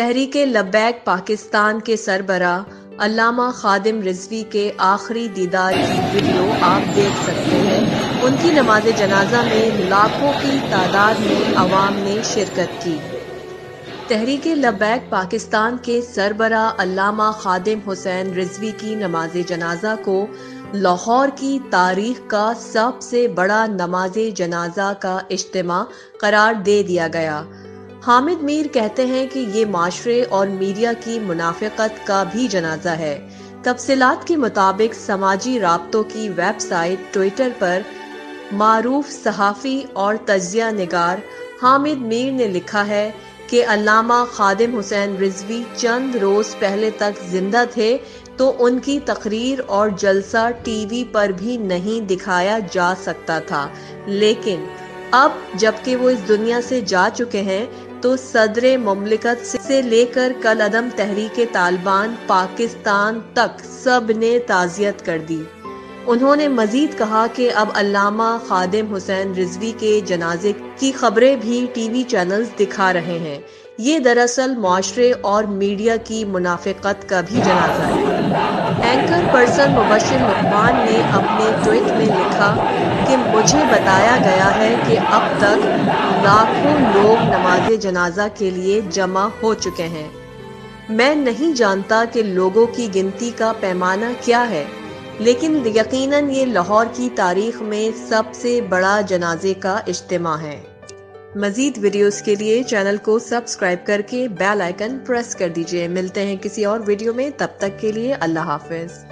तहरीक लब्बैक पाकिस्तान के सरबरा अल्लामा खादिम रिजवी के आखिरी दीदार की वीडियो आप देख सकते हैं। उनकी नमाज़ जनाजा में लाखों की तादाद में अवाम ने शिरकत की। तहरीक लब्बैक पाकिस्तान के सरबरा अलामा खादिम हुसैन रिजवी की नमाज़ जनाजा को लाहौर की तारीख का सबसे बड़ा नमाज़ जनाजा का इज्तम करार दे दिया गया। हामिद मीर कहते हैं कि ये माशरे और मीडिया की मुनाफिकत का भी जनाजा है। तफसीलात के मुताबिक समाजी रबतों की वेबसाइट ट्विटर पर मारूफ सहाफ़ी और तजिया निगार हामिद मीर ने लिखा है कि अल्लामा खादिम हुसैन रिजवी चंद रोज पहले तक ज़िंदा थे तो उनकी तकरीर और जलसा टीवी पर भी नहीं दिखाया जा सकता था। लेकिन, अब जबकि वो इस दुनिया से जा चुके हैं तो सदर ममलिकत से लेकर कल अदम तहरीक तालिबान पाकिस्तान तक सबने ताजियत कर दी। उन्होंने मजीद कहा कि अब अल्लामा खादिम हुसैन रिजवी के जनाजे की खबरें भी टीवी चैनल्स दिखा रहे हैं। ये दरअसल माशरे और मीडिया की मुनाफिकत का भी जनाजा है। एंकर पर्सन मुबशिर लुकमान ने अपने ट्वीट में लिखा कि मुझे बताया गया है कि अब तक लाखों लोग नमाज़ जनाजा के लिए जमा हो चुके हैं। मैं नहीं जानता कि लोगों की गिनती का पैमाना क्या है, लेकिन यकीनन ये लाहौर की तारीख में सबसे बड़ा जनाजे का इज्तम है। मजीद वीडियोस के लिए चैनल को सब्सक्राइब करके बेल आइकन प्रेस कर दीजिए। मिलते हैं किसी और वीडियो में, तब तक के लिए अल्लाह हाफिज।